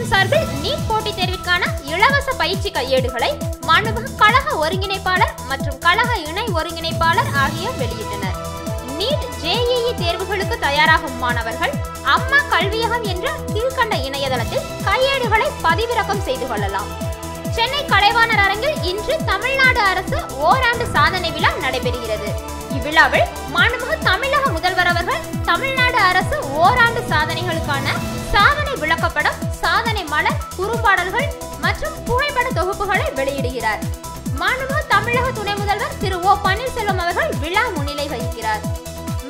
கழகம் சார்பில் நீட் போட்டித் தேர்விற்கான இலவச பயிற்சி கையேடுகளை மாணவ கழக ஒருங்கிணைப்பாளர் மற்றும் கழக இணை ஒருங்கிணைப்பாளர் ஆகியோர் வெளியிட்டனர். நீட் ஜேஇஇ தேர்வுகளுக்கு தயாராகும் மாணவர்கள் அம்மா கல்வியகம் என்ற கீழ்கண்ட இணையதளத்தில் கையேடுகளை பதிவிறக்கம் செய்து கொள்ளலாம். சென்னை கலைவாணர் அரங்கில் இன்று தமிழ்நாடு அரசு ஓராண்டு சாதனை விழா நடைபெறுகிறது. இவ்விழாவில் மாண்புமிகு தமிழக முதல்வர் அவர்கள் தமிழ்நாடு அரசு ஓராண்டு சாதனைகளுக்கான சாதனை விளக்கப்பட பாடல்கள் மற்றும் புகைப்பட தொகுப்புகளை வெளியிடுகிறார். மாண்புமிகு தமிழக துணை முதல்வர் திரு ஓ பன்னீர்செல்வம் அவர்கள் விழா முன்னிலை வகிக்கிறார்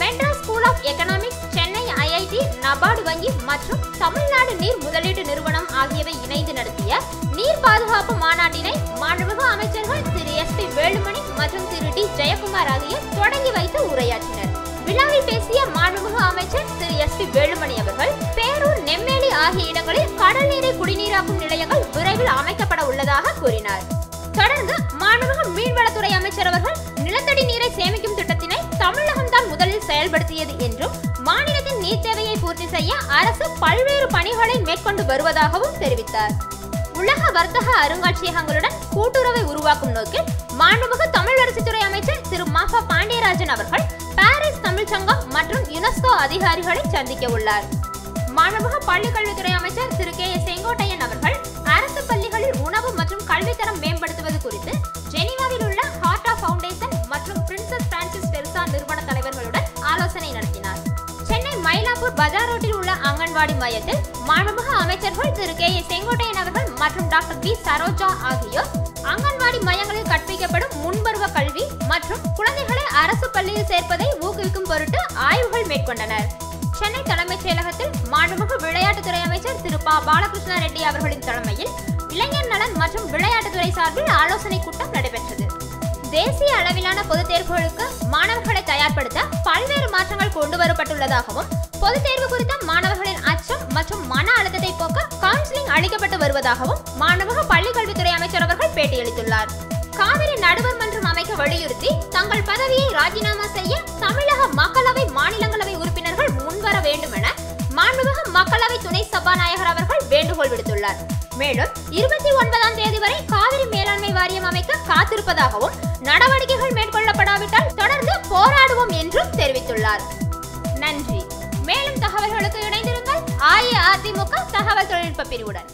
Madras school of economics Chennai IIT NABARD வங்கி மற்றும் தமிழ்நாடு நீர் முதலீட்டு நிறுவனம் ஆகியவை இணைந்து நடத்திய நீர் பாதுகாப்பு மாநாட்டினை மாண்புமிகு அமைச்சர்கள் திரு எஸ் பி வேலுமணி மற்றும் திரு டி ஜெயக்குமார் ஆகியோர் தொடங்கி வைத்து உரையாற்றினர். விழாவில் பேசிய மாண்புமிகு அமைச்சர் திரு எஸ் பி வேலுமணி அவர்கள் பேரூர் ஆகிய இடங்களில் கடல் நீரை குடிநீராக்கும் நிலையங்கள் விரைவில் அமைக்கப்பட உள்ளதாக கூறினார். தொடர்ந்து மாண்புமிகு மீன்வளத்துறை அமைச்சர் அவர்கள் நிலத்தடி நீரை சேமிக்கும் திட்டத்தினை தமிழகம் தான் முதலில் செயல்படுத்தியது என்றும் மாநிலத்தின் நீர் தேவையை பூர்த்தி செய்ய அரசு பல்வேறு பணிகளை மேற்கொண்டு வருவதாகவும் தெரிவித்தார். உலக வர்த்தக அருங்காட்சியகங்களுடன் கூட்டுறவை உருவாக்கும் நோக்கில் மாண்புமிகு தமிழ் வளர்ச்சித்துறை அமைச்சர் திரு மாஃபா பாண்டியராஜன் அவர்கள் பாரிஸ் தமிழ்ச்சங்கம் மற்றும் யுனெஸ்கோ அதிகாரிகளை சந்திக்க உள்ளார். மாண்புமிகு பள்ளிக்கல்வித்துறை அமைச்சர் திரு கே எஸ் செங்கோட்டையன் அவர்கள் அரசு பள்ளிகளில் உணவு மற்றும் கல்வித்தரம் மேம்படுத்துவது குறித்து ஜெனீவாவில் உள்ள ஹார்டா ஃபவுண்டேஷன் மற்றும் பிரின்சஸ் பிரான்சிஸ் பெருசா நிறுவன தலைவர்களுடன் ஆலோசனை நடத்தினார். சென்னை மயிலாப்பூர் பஜார் ரோட்டில் உள்ள அங்கன்வாடி மையத்தில் மாண்புமிகு அமைச்சர்கள் திரு கே ஏ செங்கோட்டையன் அவர்கள் மற்றும் டாக்டர் பி சரோஜா ஆகியோர் அங்கன்வாடி மையங்களில் கற்பிக்கப்படும் முன்பருவ கல்வி மற்றும் குழந்தைகளை அரசு பள்ளியில் சேர்ப்பதை ஊக்குவிக்கும் பொருட்டு ஆய்வுகள் மேற்கொண்டனர். சென்னை தலைமைச் செயலகத்தில் மாண்புமிகு விளையாட்டுத்துறை அமைச்சர் திரு ப. பாலகிருஷ்ண ரெட்டி அவர்களின் தலைமையில் இளைஞர் நலன் மற்றும் விளையாட்டுத்துறை சார்பில் ஆலோசனை கூட்டம் நடைபெற்றது. தேசிய அளவிலான பொதுத் தேர்வுகளுக்கு மாணவர்களை தயார்படுத்த பல்வேறு மாற்றங்கள் கொண்டு வரப்பட்டுள்ளதாகவும் பொதுத் தேர்வு குறித்த மாணவர்களின் அச்சம் மற்றும் மன அழுத்தத்தை போக்க கவுன்சிலிங் அளிக்கப்பட்டு வருவதாகவும் மாணவக பள்ளிக்கல்வித்துறை அமைச்சர் அவர்கள் பேட்டியளித்துள்ளார். காவிரி நடுவர் மன்றம் அமைக்க வலியுறுத்தி தங்கள் பதவியை ராஜினாமா செய்ய தமிழ் வேண்டுகோள் மேலும் இருபத்தி ஒன்பதாம் தேதி வரை காவிரி மேலாண்மை வாரியம் அமைக்க காத்திருப்பதாகவும் நடவடிக்கைகள் மேற்கொள்ளப்படாவிட்டால் தொடர்ந்து போராடுவோம் என்றும் தெரிவித்துள்ளார். நன்றி. மேலும் தகவல்களுக்கு இணைந்திருங்கள். அஇஅதிமுக தகவல் தொழில்நுட்ப பிரிவுடன்.